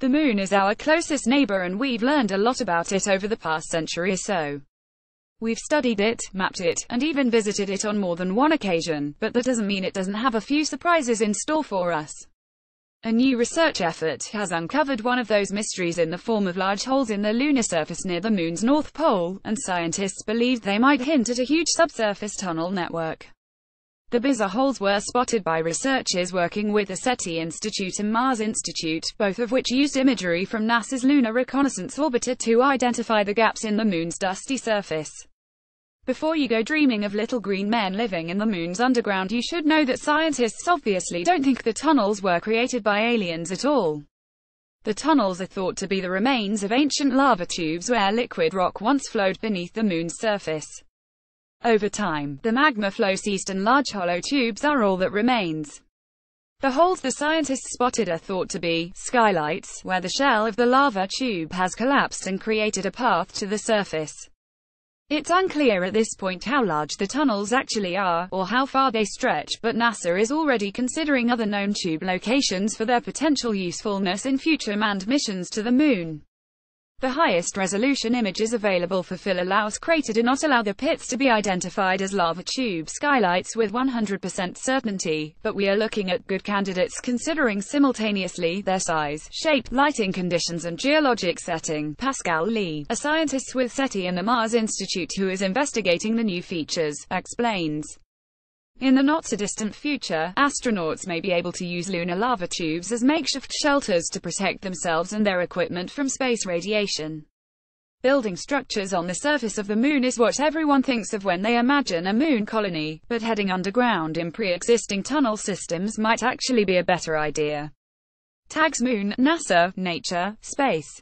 The moon is our closest neighbor and we've learned a lot about it over the past century or so. We've studied it, mapped it, and even visited it on more than one occasion, but that doesn't mean it doesn't have a few surprises in store for us. A new research effort has uncovered one of those mysteries in the form of large holes in the lunar surface near the moon's north pole, and scientists believe they might hint at a huge subsurface tunnel network. The bizarre holes were spotted by researchers working with the SETI Institute and Mars Institute, both of which used imagery from NASA's Lunar Reconnaissance Orbiter to identify the gaps in the moon's dusty surface. Before you go dreaming of little green men living in the moon's underground you should know that scientists obviously don't think the tunnels were created by aliens at all. The tunnels are thought to be the remains of ancient lava tubes where liquid rock once flowed beneath the moon's surface. Over time, the magma flow ceased and large hollow tubes are all that remains. The holes the scientists spotted are thought to be skylights, where the shell of the lava tube has collapsed and created a path to the surface. It's unclear at this point how large the tunnels actually are, or how far they stretch, but NASA is already considering other known tube locations for their potential usefulness in future manned missions to the Moon. The highest resolution images available for Philolaus crater do not allow the pits to be identified as lava tube skylights with 100% certainty, but we are looking at good candidates considering simultaneously their size, shape, lighting conditions and geologic setting. Pascal Lee, a scientist with SETI and the Mars Institute who is investigating the new features, explains. In the not-so-distant future, astronauts may be able to use lunar lava tubes as makeshift shelters to protect themselves and their equipment from space radiation. Building structures on the surface of the moon is what everyone thinks of when they imagine a moon colony, but heading underground in pre-existing tunnel systems might actually be a better idea. Tags Moon, NASA, Nature, Space